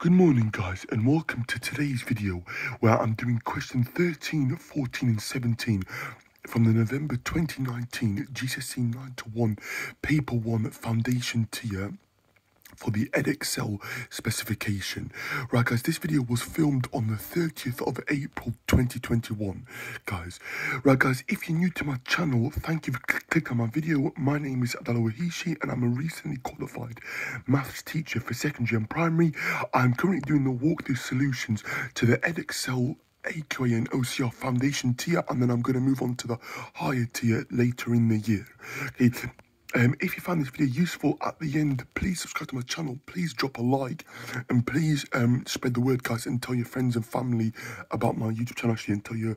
Good morning guys and welcome to today's video where I'm doing question 13, 14 and 17 from the November 2019 GCSE 9 to 1 paper 1 foundation tier for the Edexcel specification. Right guys, this video was filmed on the 30th of April 2021, guys. Right guys, if you're new to my channel, thank you for clicking on my video. My name is Abdallah Wahishi and I'm a recently qualified maths teacher for secondary and primary. I'm currently doing the walkthrough solutions to the Edexcel AQA and OCR foundation tier and then I'm going to move on to the higher tier later in the year. Okay, um, if you found this video useful at the end, please subscribe to my channel, please drop a like, and please um, spread the word, guys, and tell your friends and family about my YouTube channel, actually, and tell your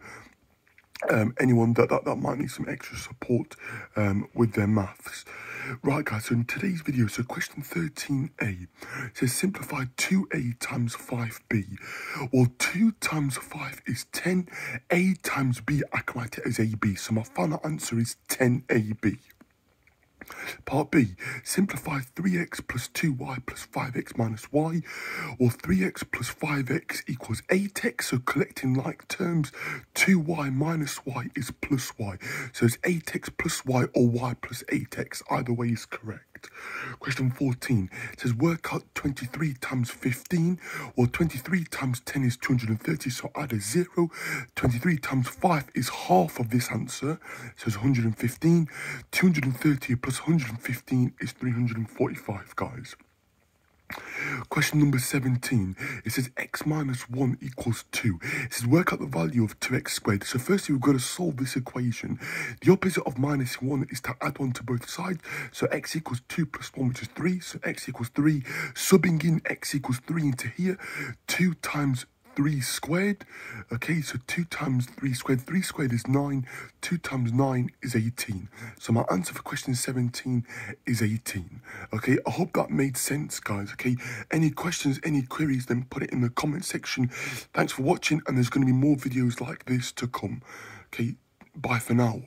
um, anyone that, that, that might need some extra support um, with their maths. Right, guys, so in today's video, so question 13a says simplify 2a times 5b. Well, 2 times 5 is 10, a times b, I can write it as ab. So my final answer is 10ab. Part B, simplify 3x plus 2y plus 5x minus y, or 3x plus 5x equals 8x, so collecting like terms, 2y minus y is plus y. So it's 8x plus y or y plus 8x, either way is correct. Question 14 it says work out 23 times 15, or 23 times 10 is 230, so add a 0. 23 times 5 is half of this answer, so it's 115. 230 plus 115 is 345, guys. Question number 17. It says x minus 1 equals 2. It says work out the value of 2x squared. So firstly, we've got to solve this equation. The opposite of minus 1 is to add 1 to both sides. So x equals 2 plus 1, which is 3. So x equals 3. Subbing in x equals 3 into here. 2 times 3 squared. Okay, so 2 times 3 squared. 3 squared is 9. 2 times 9 is 18. So my answer for question 17 is 18. Okay, I hope that made sense, guys. Okay, any questions, any queries, then put it in the comment section. Thanks for watching, and there's going to be more videos like this to come. Okay, bye for now.